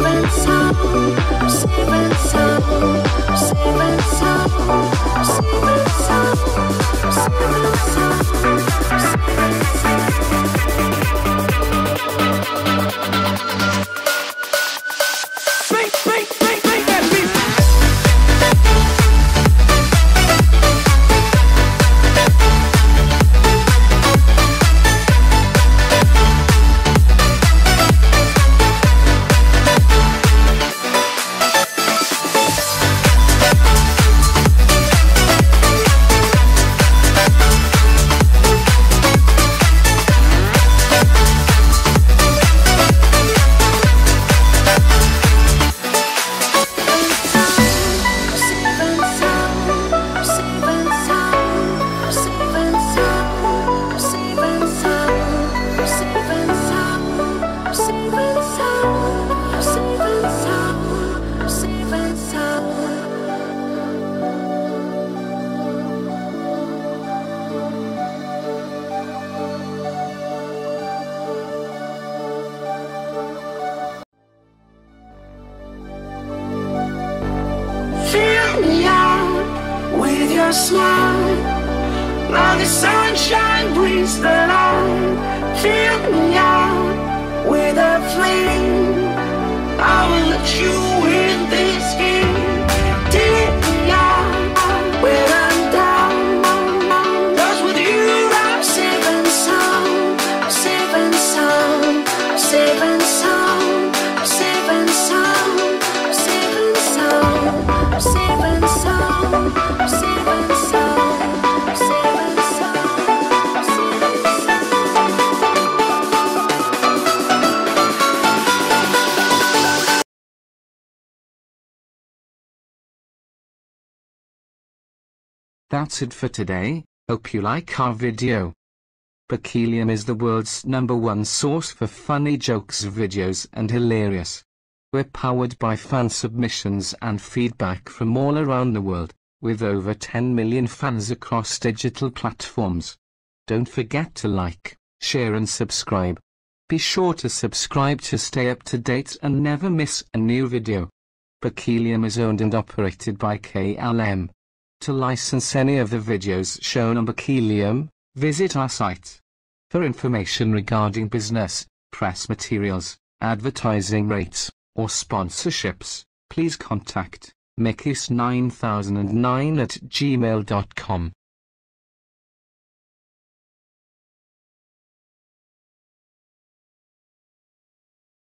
Thank you. Your smile. Now the sunshine brings the light. Fill me out with a flame. That's it for today, hope you like our video. Berkelium is the world's number one source for funny jokes videos and hilarious. We're powered by fan submissions and feedback from all around the world, with over 10 million fans across digital platforms. Don't forget to like, share and subscribe. Be sure to subscribe to stay up to date and never miss a new video. Berkelium is owned and operated by KLM. To license any of the videos shown on Berkelium, visit our site. For information regarding business, press materials, advertising rates, or sponsorships, please contact Mickey's9009 at gmail.com.